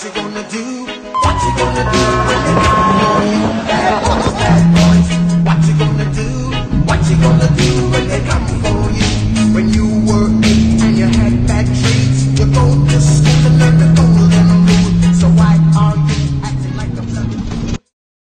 What you gonna do? What you gonna do when they come on you? Bad, the bad boys. What you gonna do? What you gonna do when they come for you? When you were eight and you had bad traits, you go to school to learn